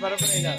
बरोबर येणार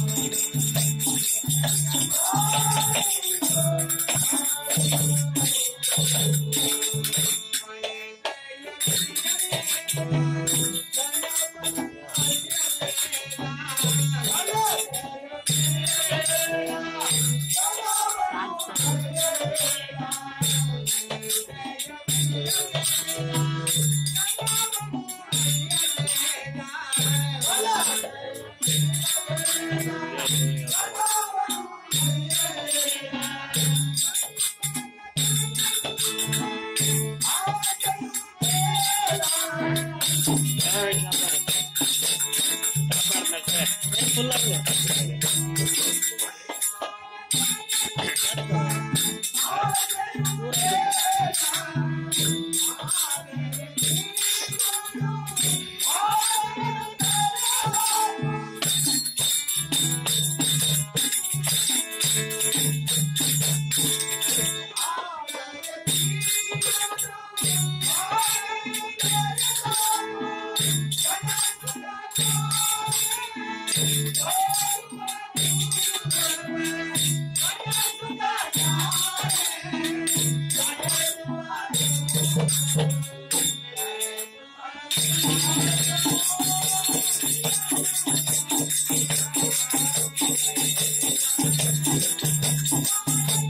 Thank you.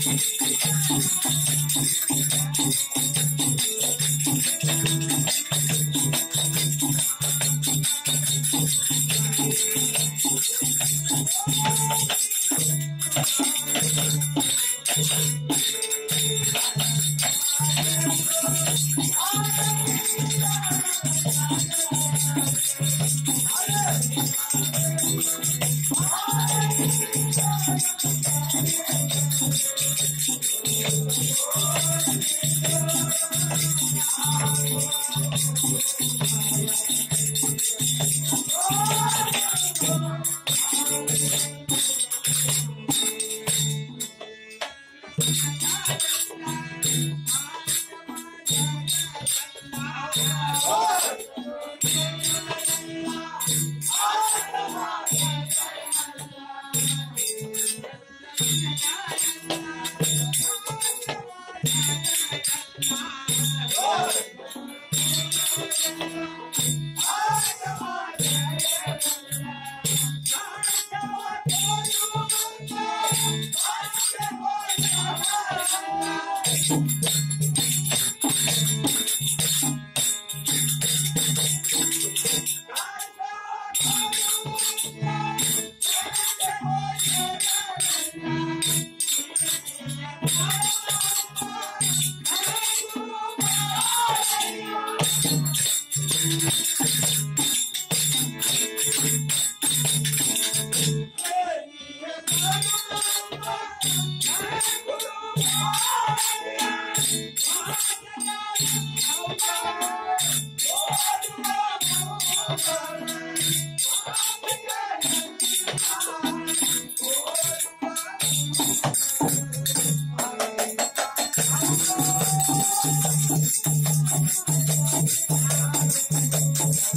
Thank Thank you. Oh,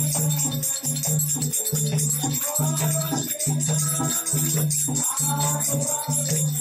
Thank you.